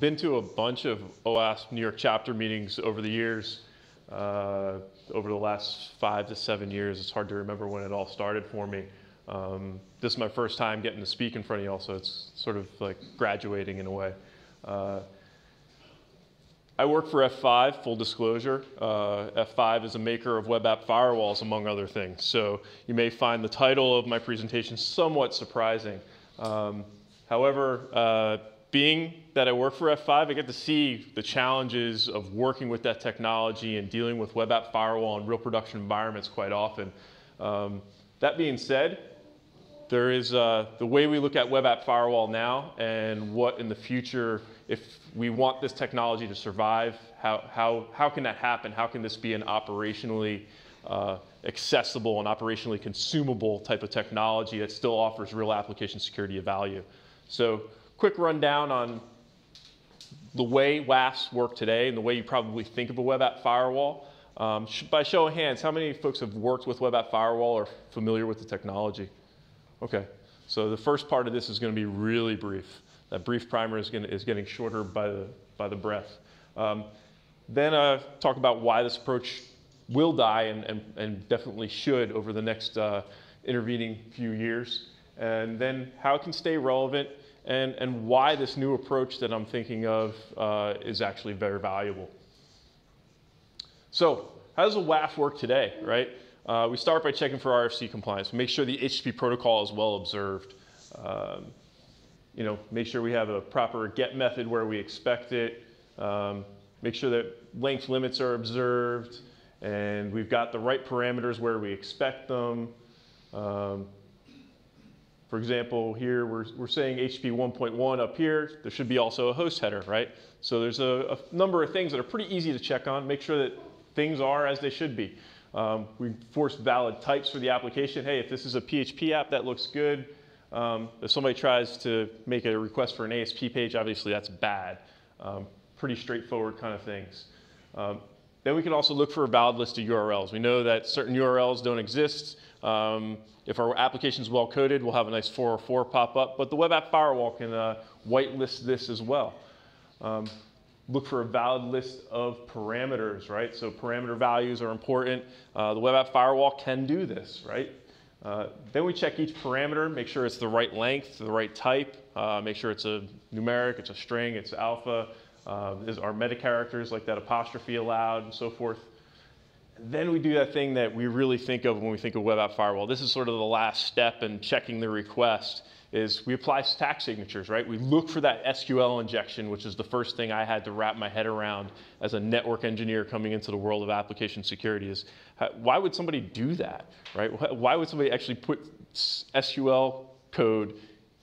been to a bunch of OWASP New York chapter meetings over the years. Uh, over the last five to seven years, it's hard to remember when it all started for me. Um, this is my first time getting to speak in front of y'all, so it's sort of like graduating in a way. Uh, I work for F5, full disclosure. Uh, F5 is a maker of web app firewalls, among other things. So you may find the title of my presentation somewhat surprising. Um, however, uh, being that I work for F5, I get to see the challenges of working with that technology and dealing with web app firewall in real production environments quite often. Um, that being said, there is uh, the way we look at web app firewall now and what in the future, if we want this technology to survive, how, how, how can that happen? How can this be an operationally uh, accessible and operationally consumable type of technology that still offers real application security of value? So quick rundown on the way WAFs work today and the way you probably think of a web app firewall. Um, by show of hands, how many folks have worked with web app firewall or familiar with the technology? Okay, so the first part of this is going to be really brief. That brief primer is, to, is getting shorter by the, by the breath. Um, then uh, talk about why this approach will die and, and, and definitely should over the next uh, intervening few years. And then how it can stay relevant and, and why this new approach that I'm thinking of uh, is actually very valuable. So how does a WAF work today, right? Uh, we start by checking for RFC compliance. Make sure the HTTP protocol is well observed. Um, you know, make sure we have a proper get method where we expect it. Um, make sure that length limits are observed and we've got the right parameters where we expect them. Um, for example, here we're, we're saying HTTP 1.1 up here. There should be also a host header, right? So there's a, a, number of things that are pretty easy to check on. Make sure that things are as they should be. Um, we force valid types for the application. Hey, if this is a PHP app, that looks good. Um, if somebody tries to make a request for an ASP page, obviously that's bad. Um, pretty straightforward kind of things. Um, then we can also look for a valid list of URLs. We know that certain URLs don't exist. Um, if our application is well coded, we'll have a nice 404 pop up, but the web app firewall can uh, whitelist this as well. Um, look for a valid list of parameters, right? So parameter values are important. Uh, the web app firewall can do this, right? Uh, then we check each parameter, make sure it's the right length, the right type, uh, make sure it's a numeric, it's a string, it's alpha, uh, is our meta characters like that apostrophe allowed and so forth. Then we do that thing that we really think of when we think of web app firewall. This is sort of the last step in checking the request is we apply stack signatures, right? We look for that SQL injection, which is the first thing I had to wrap my head around as a network engineer coming into the world of application security is why would somebody do that, right? Why would somebody actually put SQL code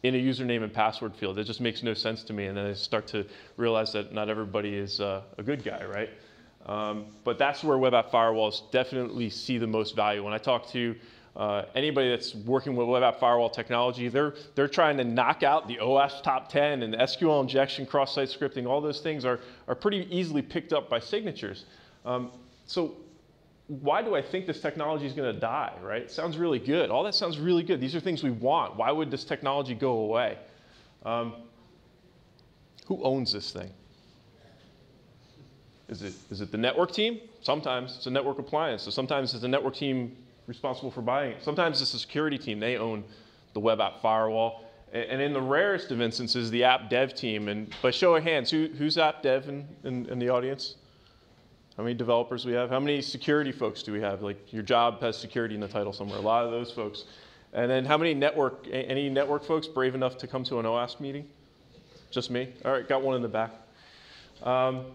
in a username and password field? It just makes no sense to me. And then I start to realize that not everybody is uh, a good guy, right? Um, but that's where web app firewalls definitely see the most value. When I talk to uh, anybody that's working with web app firewall technology, they're, they're trying to knock out the OWASP top 10 and the SQL injection, cross-site scripting, all those things are, are pretty easily picked up by signatures. Um, so why do I think this technology is going to die, right? It sounds really good. All that sounds really good. These are things we want. Why would this technology go away? Um, who owns this thing? Is it, is it the network team? Sometimes it's a network appliance. So sometimes it's a network team responsible for buying it. Sometimes it's a security team. They own the web app firewall. And in the rarest of instances, the app dev team. And by show of hands, who, who's app dev in, in, in the audience? How many developers we have? How many security folks do we have? Like your job has security in the title somewhere. A lot of those folks. And then how many network, any network folks brave enough to come to an OWASP meeting? Just me? All right, got one in the back. Um,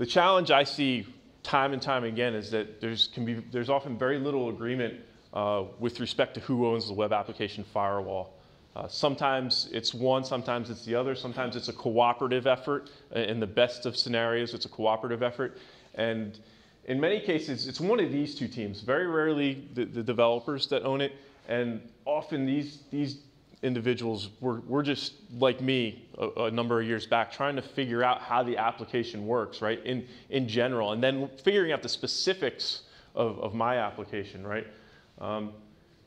the challenge I see time and time again is that there's, can be, there's often very little agreement uh, with respect to who owns the web application firewall. Uh, sometimes it's one, sometimes it's the other, sometimes it's a cooperative effort. In the best of scenarios, it's a cooperative effort. And in many cases, it's one of these two teams. Very rarely the, the developers that own it, and often these, these individuals were, were just like me a, a, number of years back, trying to figure out how the application works, right, in, in general, and then figuring out the specifics of, of my application, right? Um,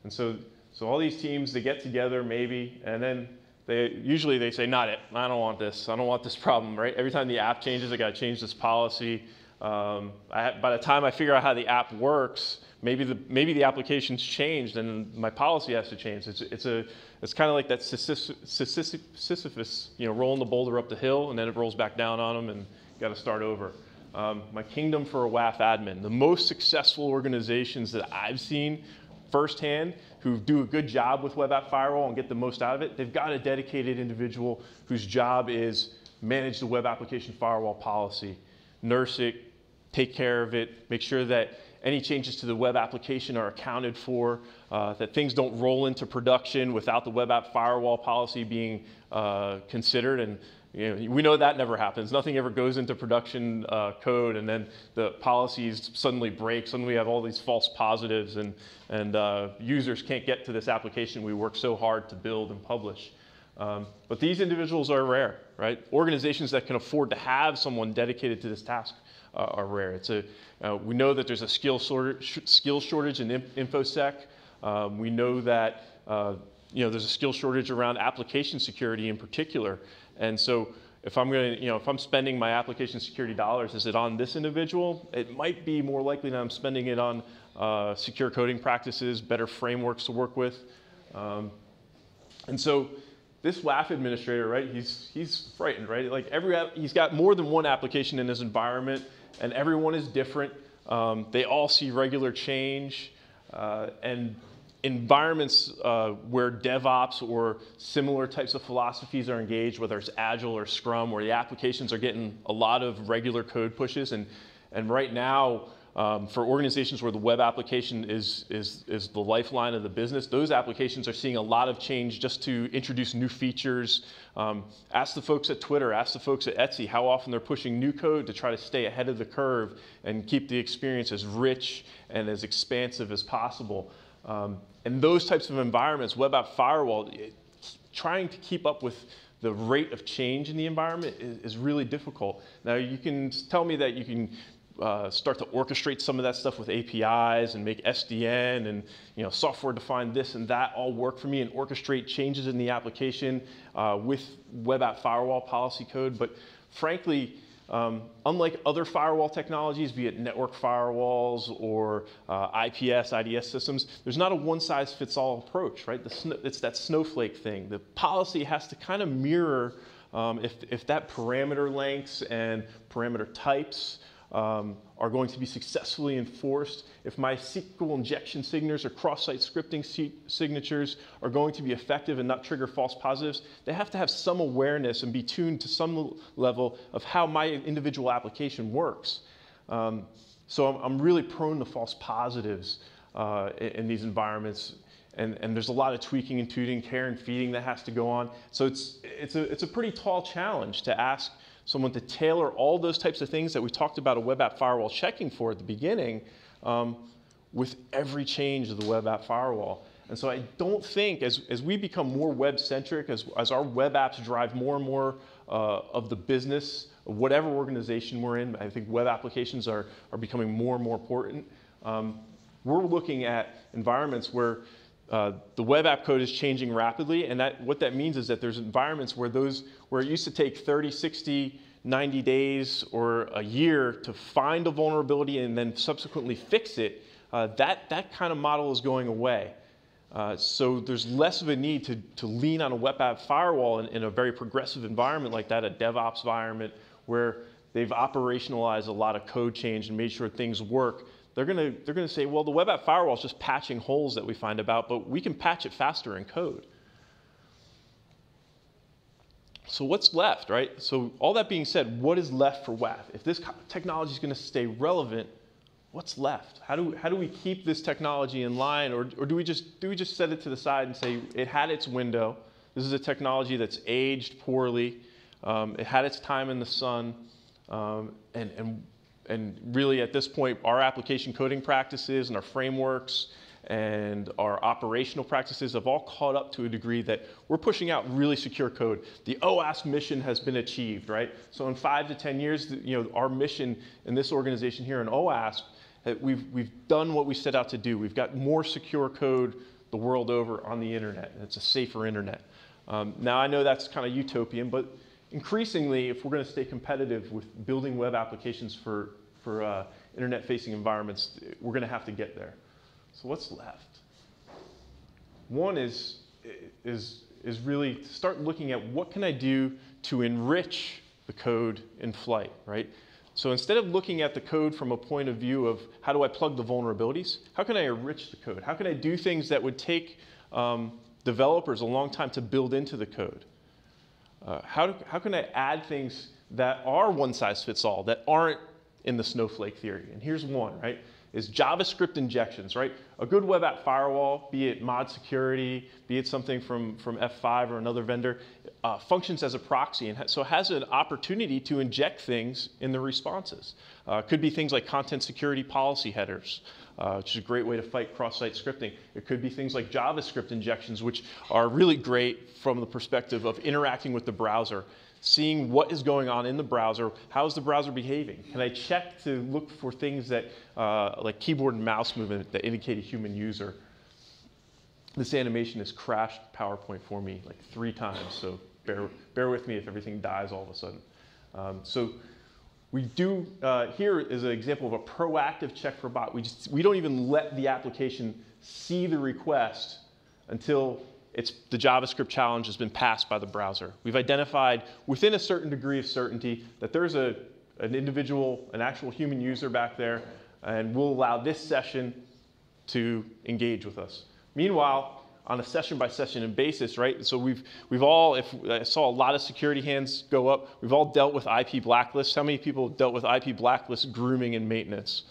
and so, so all these teams, they get together maybe, and then they usually they say not it. I don't want this. I don't want this problem. Right? Every time the app changes, I got to change this policy. Um, I, by the time I figure out how the app works, maybe the maybe the application's changed and my policy has to change. It's it's a it's kind of like that Sisyphus, you know, rolling the boulder up the hill and then it rolls back down on them and got to start over. Um, my kingdom for a WAF admin. The most successful organizations that I've seen firsthand who do a good job with web app firewall and get the most out of it, they've got a dedicated individual whose job is manage the web application firewall policy, nurse it, take care of it, make sure that any changes to the web application are accounted for, uh, that things don't roll into production without the web app firewall policy being uh, considered. And you know, we know that never happens. Nothing ever goes into production uh, code and then the policies suddenly break. Suddenly we have all these false positives and, and uh, users can't get to this application we work so hard to build and publish. Um, but these individuals are rare, right? Organizations that can afford to have someone dedicated to this task uh, are rare. It's a, uh, we know that there's a skill shortage, skill shortage in InfoSec. Um, we know that uh, you know, there's a skill shortage around application security in particular. And so if I'm going to, you know, if I'm spending my application security dollars, is it on this individual? It might be more likely that I'm spending it on uh, secure coding practices, better frameworks to work with. Um, and so this WAF administrator, right, he's, he's frightened, right? Like every, he's got more than one application in his environment and everyone is different. Um, they all see regular change. Uh, and environments uh, where DevOps or similar types of philosophies are engaged, whether it's Agile or Scrum, where the applications are getting a lot of regular code pushes. And, and right now, um, for organizations where the web application is, is, is the lifeline of the business, those applications are seeing a lot of change just to introduce new features. Um, ask the folks at Twitter, ask the folks at Etsy how often they're pushing new code to try to stay ahead of the curve and keep the experience as rich and as expansive as possible. Um, and those types of environments, web app firewall, it, trying to keep up with the rate of change in the environment is, is really difficult. Now you can tell me that you can uh, start to orchestrate some of that stuff with APIs and make SDN and you know software defined this and that all work for me and orchestrate changes in the application uh, with web app firewall policy code. But frankly, um, unlike other firewall technologies, be it network firewalls or uh, IPS, IDS systems, there's not a one-size-fits-all approach, right? it's that snowflake thing. The policy has to kind of mirror um, if, if that parameter lengths and parameter types um, are going to be successfully enforced, if my SQL injection signatures or cross-site scripting signatures are going to be effective and not trigger false positives, they have to have some awareness and be tuned to some level of how my individual application works. Um, so I'm, I'm, really prone to false positives uh, in, in, these environments. And, and, there's a lot of tweaking and tuning, care and feeding that has to go on. So it's, it's, a, it's a pretty tall challenge to ask someone to tailor all those types of things that we talked about a web app firewall checking for at the beginning um, with every change of the web app firewall. And so I don't think as, as we become more web centric, as, as our web apps drive more and more uh, of the business, whatever organization we're in, I think web applications are, are becoming more and more important. Um, we're looking at environments where uh, the web app code is changing rapidly, and that, what that means is that there's environments where those where it used to take 30, 60, 90 days or a year to find a vulnerability and then subsequently fix it, uh, that, that kind of model is going away. Uh, so there's less of a need to, to lean on a web app firewall in, in a very progressive environment like that, a DevOps environment, where they've operationalized a lot of code change and made sure things work they're going to they're going to say, well, the web app firewall is just patching holes that we find about, but we can patch it faster in code. So what's left, right? So all that being said, what is left for WAF? If this technology is going to stay relevant, what's left? How do, we, how do we keep this technology in line, or, or do, we just, do we just set it to the side and say it had its window? This is a technology that's aged poorly. Um, it had its time in the sun, um, and, and and really at this point, our application coding practices and our frameworks and our operational practices have all caught up to a degree that we're pushing out really secure code. The OWASP mission has been achieved, right? So in five to 10 years, you know, our mission in this organization here in OWASP, we've, we've done what we set out to do. We've got more secure code the world over on the internet. It's a safer internet. Um, now, I know that's kind of utopian, but increasingly, if we're going to stay competitive with building web applications for, for uh, internet facing environments, we're going to have to get there. So, what's left? One is, is, is really start looking at what can I do to enrich the code in flight, right? So instead of looking at the code from a point of view of how do I plug the vulnerabilities, how can I enrich the code? How can I do things that would take um, developers a long time to build into the code? Uh, how, how can I add things that are one size fits all, that aren't in the snowflake theory? And here's one, right? Is JavaScript injections, right? A good web app firewall, be it mod security, be it something from, from F5 or another vendor, uh, functions as a proxy and ha so has an opportunity to inject things in the responses. Uh, could be things like content security policy headers, uh, which is a great way to fight cross-site scripting. It could be things like JavaScript injections, which are really great from the perspective of interacting with the browser, seeing what is going on in the browser, how is the browser behaving? Can I check to look for things that, uh, like keyboard and mouse movement that indicate a human user? This animation has crashed PowerPoint for me like three times, so bear, bear with me if everything dies all of a sudden. Um, so we do, uh, here is an example of a proactive check for bot. We, just, we don't even let the application see the request until it's, the JavaScript challenge has been passed by the browser. We've identified within a certain degree of certainty that there's a, an individual, an actual human user back there, and we'll allow this session to engage with us. Meanwhile, on a session by session basis, right? So we've, we've all, if I saw a lot of security hands go up, we've all dealt with IP blacklists. How many people have dealt with IP blacklists grooming and maintenance?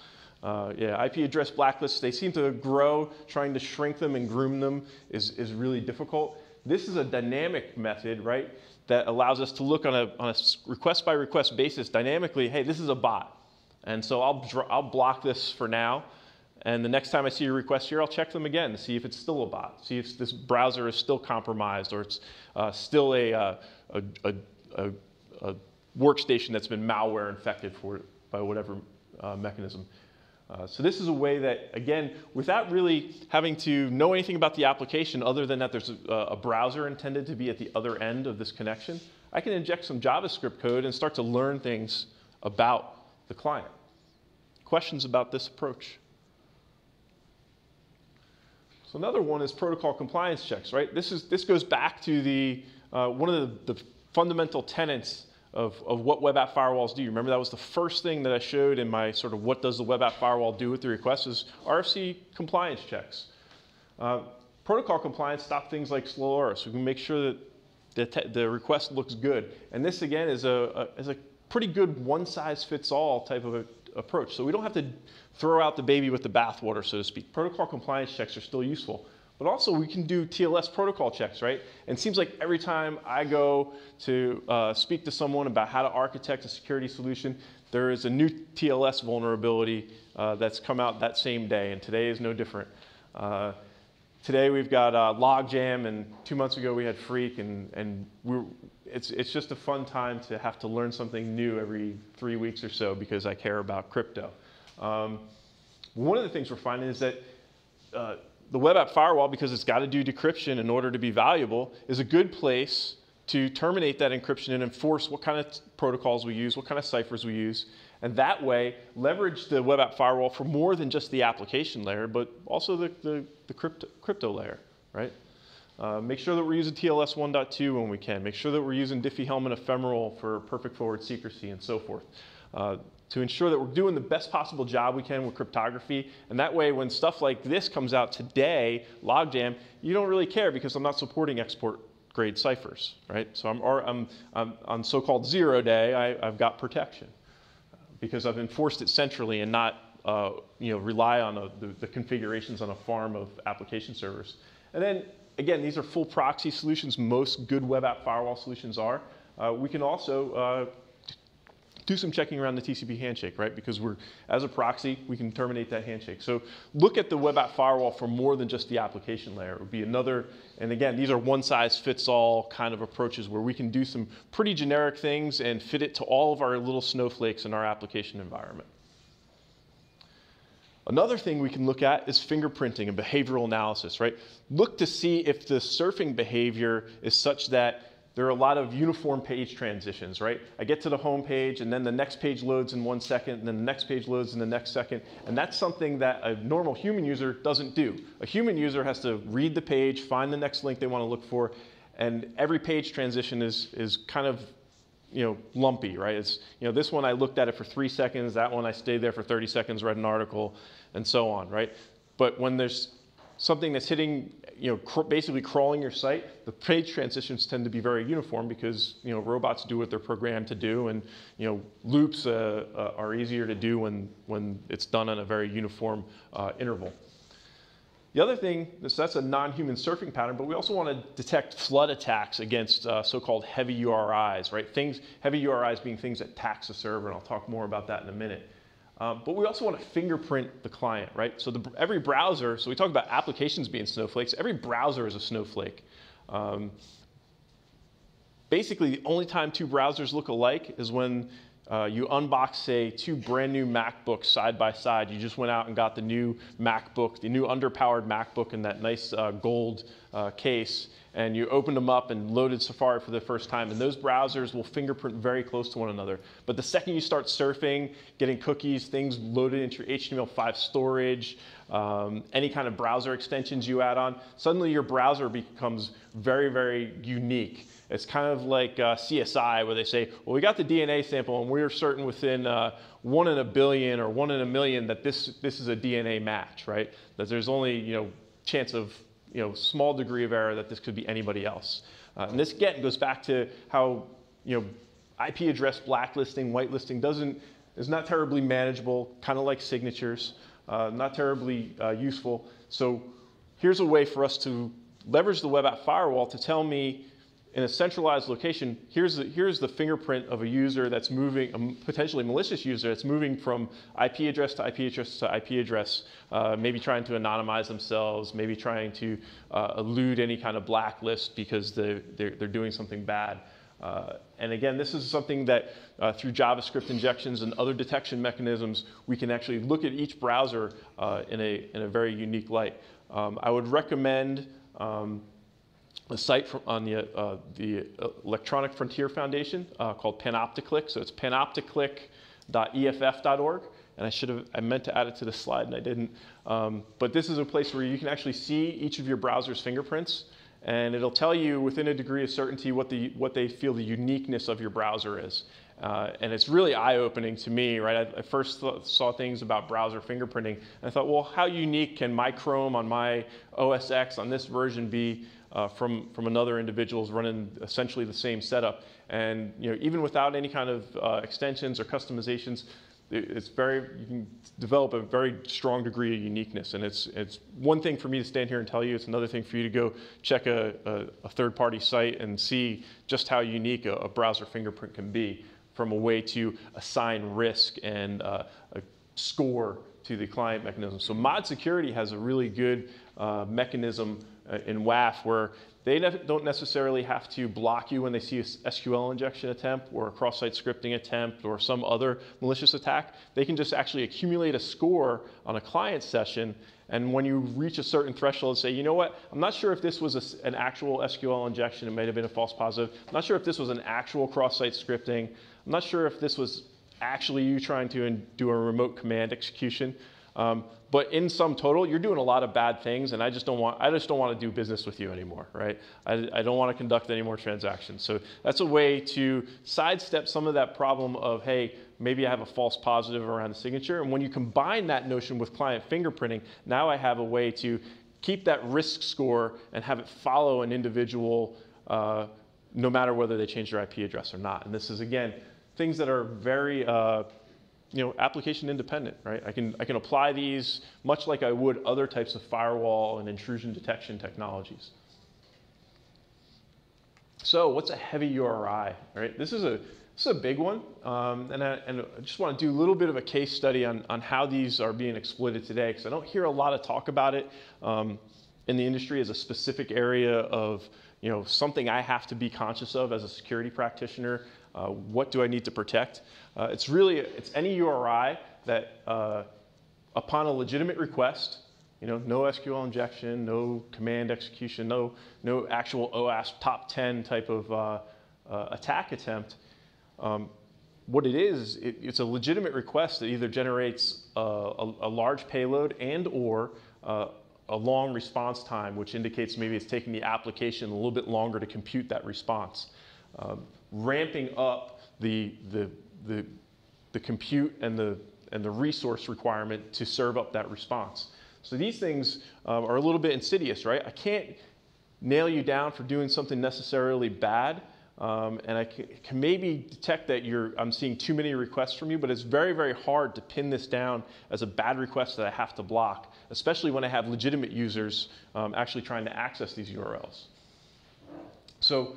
Uh, yeah, IP address blacklists, they seem to grow. Trying to shrink them and groom them is, is really difficult. This is a dynamic method, right, that allows us to look on a, on a request by request basis dynamically, hey, this is a bot. And so I'll, I'll block this for now. And the next time I see a request here, I'll check them again to see if it's still a bot, see if this browser is still compromised or it's uh, still a, uh, a, a, a, workstation that's been malware infected for, by whatever uh, mechanism. Uh, so this is a way that, again, without really having to know anything about the application other than that there's a browser intended to be at the other end of this connection, I can inject some JavaScript code and start to learn things about the client. Questions about this approach? So another one is protocol compliance checks, right? This, is, this goes back to the, uh, one of the, the fundamental tenets of, of what web app firewalls do. Remember that was the first thing that I showed in my sort of what does the web app firewall do with the request is RFC compliance checks. Uh, protocol compliance stop things like Slowloris, so we can make sure that the, the request looks good. And this again is a, a, is a pretty good one size fits all type of a, approach. So we don't have to throw out the baby with the bathwater, so to speak. Protocol compliance checks are still useful. But also we can do TLS protocol checks, right? And it seems like every time I go to uh, speak to someone about how to architect a security solution, there is a new TLS vulnerability uh, that's come out that same day, and today is no different. Uh, today we've got uh, Logjam, and two months ago we had Freak, and, and we're, it's, it's just a fun time to have to learn something new every three weeks or so because I care about crypto. Um, one of the things we're finding is that uh, the web app firewall, because it's got to do decryption in order to be valuable, is a good place to terminate that encryption and enforce what kind of protocols we use, what kind of ciphers we use, and that way leverage the web app firewall for more than just the application layer, but also the, the, the crypto, crypto layer, right? Uh, make sure that we're using TLS 1.2 when we can. Make sure that we're using Diffie-Hellman ephemeral for perfect forward secrecy and so forth. Uh, to ensure that we're doing the best possible job we can with cryptography. And that way, when stuff like this comes out today, Logjam, you don't really care because I'm not supporting export grade ciphers, right? So I'm, I'm, I'm on so-called zero day, I, have got protection because I've enforced it centrally and not uh, you know, rely on a, the, the configurations on a farm of application servers. And then again, these are full proxy solutions. Most good web app firewall solutions are. Uh, we can also uh, do some checking around the TCP handshake, right? Because we're, as a proxy, we can terminate that handshake. So look at the web app firewall for more than just the application layer. It would be another, and again, these are one size fits all kind of approaches where we can do some pretty generic things and fit it to all of our little snowflakes in our application environment. Another thing we can look at is fingerprinting and behavioral analysis, right? Look to see if the surfing behavior is such that there are a lot of uniform page transitions, right? I get to the home page and then the next page loads in one second and then the next page loads in the next second. And that's something that a normal human user doesn't do. A human user has to read the page, find the next link they want to look for, and every page transition is, is kind of you know, lumpy, right? It's, you know, this one I looked at it for three seconds, that one I stayed there for 30 seconds, read an article, and so on, right? But when there's something that's hitting, you know, cr- basically crawling your site, the page transitions tend to be very uniform because, you know, robots do what they're programmed to do, and, you know, loops uh, uh, are easier to do when, when it's done on a very uniform uh, interval. The other thing, so that's a non-human surfing pattern, but we also want to detect flood attacks against uh, so-called heavy URIs, right? Things, heavy URIs being things that tax the server, and I'll talk more about that in a minute. Um, but we also want to fingerprint the client, right? So the, every browser, so we talk about applications being snowflakes, every browser is a snowflake. Um, basically, the only time two browsers look alike is when uh, you unbox, say, two brand new MacBooks side by side. You just went out and got the new MacBook, the new underpowered MacBook in that nice uh, gold uh, case, and you opened them up and loaded Safari for the first time. And those browsers will fingerprint very close to one another. But the second you start surfing, getting cookies, things loaded into your HTML5 storage, um, any kind of browser extensions you add on, suddenly your browser becomes very, very unique. It's kind of like uh, CSI, where they say, well, we got the DNA sample and we're certain within uh, one in a billion or one in a million that this, this is a DNA match, right? That there's only, you know, chance of, you know, small degree of error that this could be anybody else. Uh, and this, again, goes back to how, you know, IP address blacklisting, whitelisting doesn't, is not terribly manageable, kind of like signatures, uh, not terribly uh, useful. So here's a way for us to leverage the web app firewall to tell me in a centralized location, here's the, here's the fingerprint of a user that's moving, a potentially malicious user that's moving from IP address to IP address to IP address, uh, maybe trying to anonymize themselves, maybe trying to uh, elude any kind of blacklist because they're, they're, they're doing something bad. Uh, and again, this is something that uh, through JavaScript injections and other detection mechanisms, we can actually look at each browser uh, in, a, in a very unique light. Um, I would recommend um, a site from, on the, uh, the Electronic Frontier Foundation uh, called Panopticlick. So it's panopticlick.eff.org. And I should have, I meant to add it to the slide and I didn't. Um, but this is a place where you can actually see each of your browser's fingerprints. And it'll tell you within a degree of certainty what, the, what they feel the uniqueness of your browser is. Uh, and it's really eye-opening to me, right? I, I first th- saw things about browser fingerprinting, and I thought, well, how unique can my Chrome on my OS X on this version be uh, from, from another individual's running essentially the same setup. And you know, even without any kind of uh, extensions or customizations, it's very, you can develop a very strong degree of uniqueness. And it's, it's one thing for me to stand here and tell you, it's another thing for you to go check a, a, a third party site and see just how unique a, a, browser fingerprint can be from a way to assign risk and uh, a score to the client mechanism. So mod security has a really good uh, mechanism uh, in WAF where they ne don't necessarily have to block you when they see a SQL injection attempt or a cross-site scripting attempt or some other malicious attack. They can just actually accumulate a score on a client session and when you reach a certain threshold, say, you know what, I'm not sure if this was a, an actual SQL injection, it might have been a false positive. I'm not sure if this was an actual cross-site scripting. I'm not sure if this was actually you trying to do a remote command execution. Um, but in sum total, you're doing a lot of bad things, and I just don't want I just don't want to do business with you anymore, right? I, I don't want to conduct any more transactions. So that's a way to sidestep some of that problem of hey, maybe I have a false positive around the signature, and when you combine that notion with client fingerprinting, now I have a way to keep that risk score and have it follow an individual, uh, no matter whether they change their IP address or not. And this is again things that are very uh, you know, application independent, right? I can, I can apply these much like I would other types of firewall and intrusion detection technologies. So what's a heavy URI, right? This is a, this is a big one, um, and, I, and I just want to do a little bit of a case study on, on how these are being exploited today, because I don't hear a lot of talk about it um, in the industry as a specific area of you know, something I have to be conscious of as a security practitioner. Uh, what do I need to protect? Uh, it's really, it's any URI that uh, upon a legitimate request, you know, no SQL injection, no command execution, no, no actual OWASP top 10 type of uh, uh, attack attempt, um, what it is, it, it's a legitimate request that either generates a, a, a large payload and or uh, a long response time, which indicates maybe it's taking the application a little bit longer to compute that response. Um, ramping up the, the, the, the compute and the, and the resource requirement to serve up that response. So these things um, are a little bit insidious, right? I can't nail you down for doing something necessarily bad, um, and I can, maybe detect that you're, I'm seeing too many requests from you, but it's very, very hard to pin this down as a bad request that I have to block, especially when I have legitimate users um, actually trying to access these URLs. So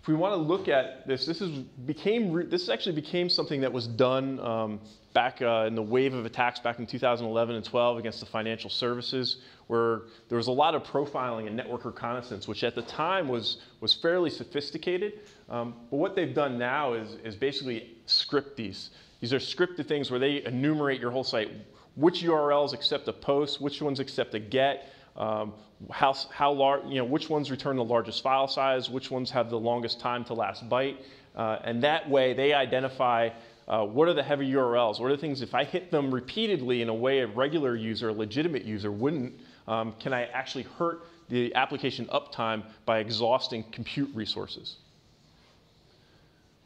if we want to look at this, this is became this actually became something that was done um, back uh, in the wave of attacks back in 2011 and 12 against the financial services, where there was a lot of profiling and network reconnaissance, which at the time was, was fairly sophisticated. Um, but what they've done now is, is basically script these. These are scripted things where they enumerate your whole site. Which URLs accept a post, which ones accept a get, um, how, how large, you know, which ones return the largest file size, which ones have the longest time to last byte. Uh, and that way they identify uh, what are the heavy URLs? What are the things, if I hit them repeatedly in a way a regular user, a legitimate user wouldn't, um, can I actually hurt the application uptime by exhausting compute resources?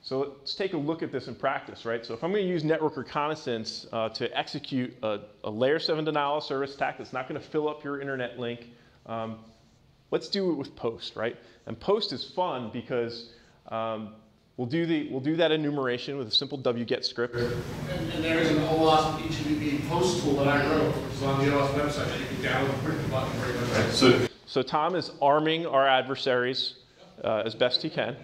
So let's take a look at this in practice, right? So if I'm going to use network reconnaissance uh, to execute a, a, layer 7 denial of service attack that's not going to fill up your internet link, um, let's do it with post, right? And post is fun because um, We'll do, the, we'll do that enumeration with a simple wget script. And, and there is an OWASP HTTP post tool that I wrote, which is on the OWASP website that you can download and click the button right there. So, so Tom is arming our adversaries uh, as best he can.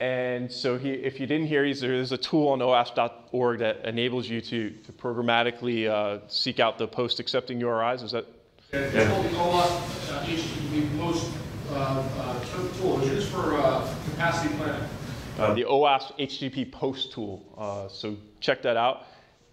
And so he, if you didn't hear, there's a tool on OWASP.org that enables you to, to programmatically uh, seek out the post accepting URIs. Is that? Yeah, it's called the OWASP uh, HTTP post uh, uh, tool is for uh, capacity planning. The OWASP HTTP post tool. Uh, so check that out.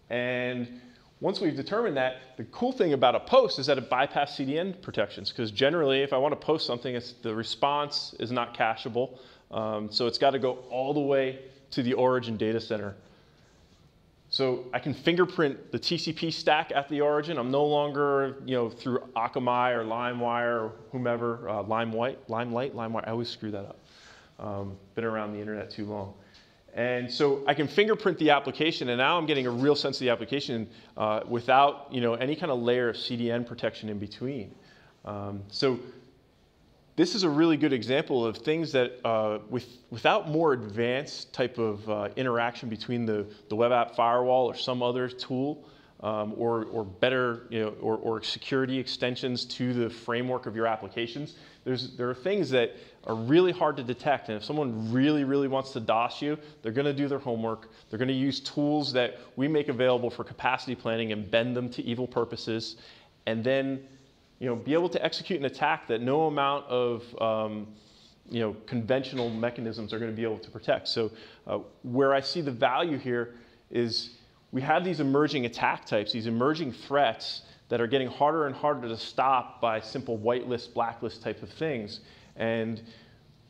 And once we've determined that, the cool thing about a post is that it bypasses CDN protections because generally if I want to post something, the response is not cacheable. Um, so it's got to go all the way to the origin data center. So I can fingerprint the TCP stack at the origin. I'm no longer, you know, through Akamai or LimeWire or whomever, uh, LimeWhite, Limelight, LimeWire. I always screw that up. Um, been around the internet too long. And so I can fingerprint the application, and now I'm getting a real sense of the application uh, without, you know, any kind of layer of CDN protection in between. Um, so this is a really good example of things that, uh, with, without more advanced type of uh, interaction between the, the web app firewall or some other tool, um, or, or better, you know, or, or security extensions to the framework of your applications, there's, there are things that are really hard to detect. And if someone really, really wants to DOS you, they're going to do their homework. They're going to use tools that we make available for capacity planning and bend them to evil purposes. And then you know, be able to execute an attack that no amount of um, you know, conventional mechanisms are going to be able to protect. So uh, where I see the value here is we have these emerging attack types, these emerging threats that are getting harder and harder to stop by simple whitelist, blacklist type of things. And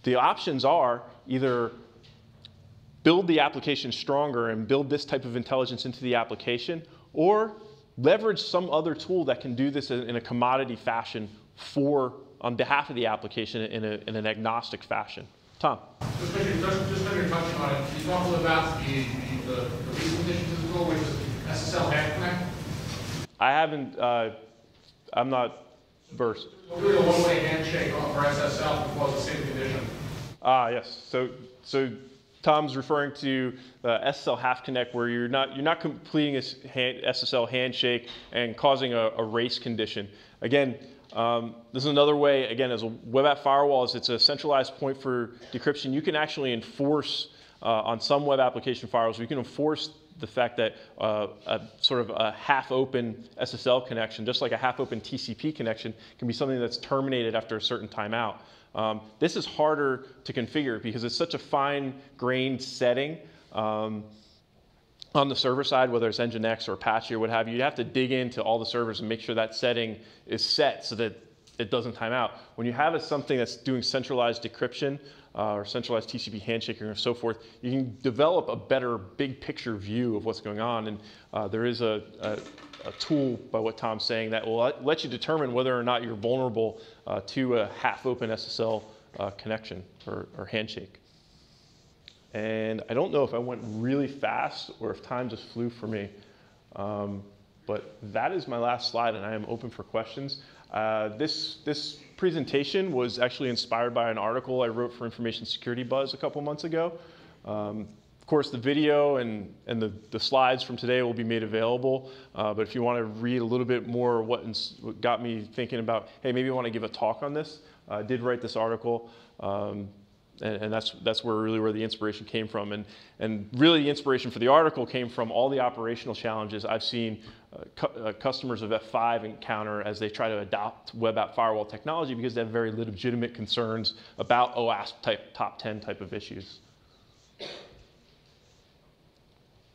the options are either build the application stronger and build this type of intelligence into the application, or leverage some other tool that can do this in a commodity fashion for, on behalf of the application in, a, in an agnostic fashion. Tom. Just when you're, just, just when you're touching on it, you talk a little about the, the, the, recent addition to the tool, which is SSL Half Connect? I haven't, uh, I'm not versed. We'll do a one-way handshake for SSL, was the same condition. Ah, yes. So, so Tom's referring to the SSL half connect where you're not, you're not completing a SSL handshake and causing a, a race condition. Again, um, this is another way, again, as a web app firewall, is it's a centralized point for decryption. You can actually enforce uh, on some web application firewalls, you can enforce the fact that uh, a sort of a half open SSL connection, just like a half open TCP connection, can be something that's terminated after a certain timeout. Um, this is harder to configure because it's such a fine-grained setting um, on the server side, whether it's Nginx or Apache or what have you, you have to dig into all the servers and make sure that setting is set so that it doesn't time out. When you have a, something that's doing centralized decryption uh, or centralized TCP handshaking or so forth, you can develop a better big picture view of what's going on. And uh, there is a, a, a, tool, by what Tom's saying, that will let, you determine whether or not you're vulnerable uh, to a half open SSL uh, connection or, or handshake. And I don't know if I went really fast or if time just flew for me. Um, but that is my last slide, and I am open for questions. Uh, this, this presentation was actually inspired by an article I wrote for Information Security Buzz a couple months ago. Um, of course, the video and, and the, the slides from today will be made available. Uh, but if you want to read a little bit more what, what got me thinking about, hey, maybe I want to give a talk on this, I did write this article. Um, and, and, that's that's where really where the inspiration came from and and really the inspiration for the article came from all the operational challenges I've seen uh, cu- uh, customers of F5 encounter as they try to adopt web app firewall technology because they have very legitimate concerns about OWASP type top 10 type of issues.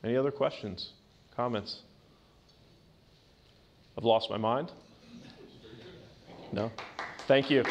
Any other questions, comments? I've lost my mind. No. Thank you.